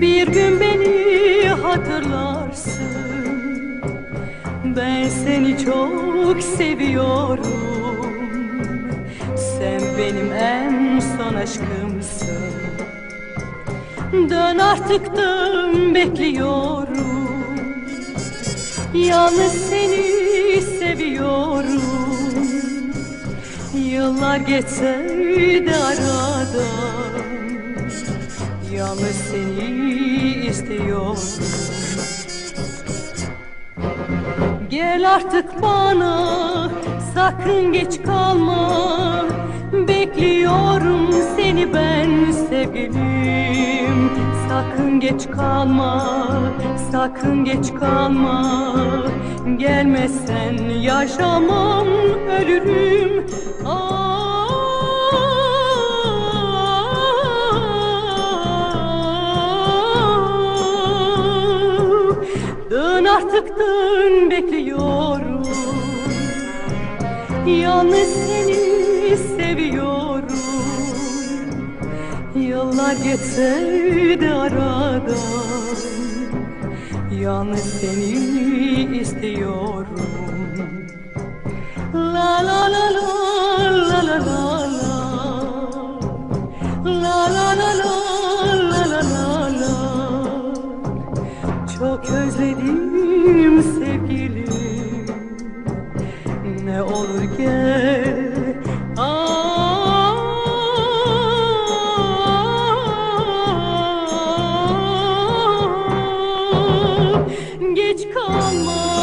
Bir gün beni hatırlarsın. Ben seni çok seviyorum. Sen benim en son aşkımsın. Dön artık dön bekliyorum. Yalnız seni seviyorum. Yıllar geçse de aradan Yalnız seni istiyorum Gel artık bana sakın geç kalma. Bekliyorum seni ben sevgilim. Sakın geç kalma, sakın geç kalma. Gelmezsen yaşamam ölürüm. Ah, Dön artık dön bekliyorum. Yalnız seni seviyorum. Yıllar geçse de aradan Yalnız seni istiyorum özledim sevgilim Ne olur gel. Geç kalma